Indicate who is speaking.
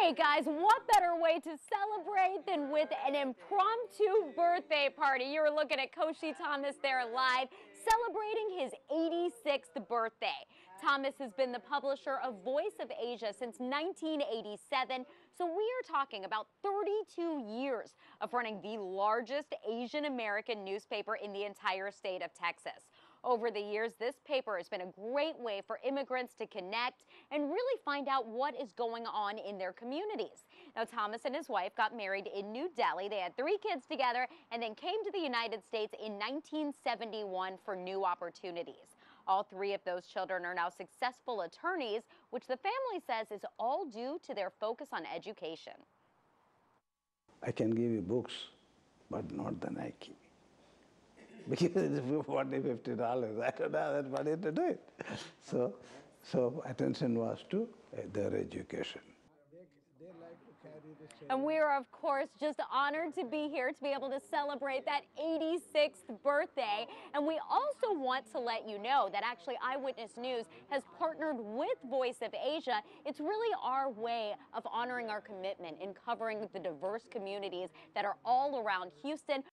Speaker 1: Hey guys, what better way to celebrate than with an impromptu birthday party? You're looking at Koshy Thomas there live, celebrating his 86th birthday. Thomas has been the publisher of Voice of Asia since 1987, so we are talking about 32 years of running the largest Asian American newspaper in the entire state of Texas. Over the years, this paper has been a great way for immigrants to connect and really find out what is going on in their communities. Now, Thomas and his wife got married in New Delhi. They had three kids together and then came to the United States in 1971 for new opportunities. All three of those children are now successful attorneys, which the family says is all due to their focus on education.
Speaker 2: I can give you books, but not the Nike. Because it's 40, 50 dollars. I don't have that money to do it. So, so attention was to uh, their education.
Speaker 1: And we are, of course, just honored to be here to be able to celebrate that 86th birthday. And we also want to let you know that actually Eyewitness News has partnered with Voice of Asia. It's really our way of honoring our commitment in covering the diverse communities that are all around Houston.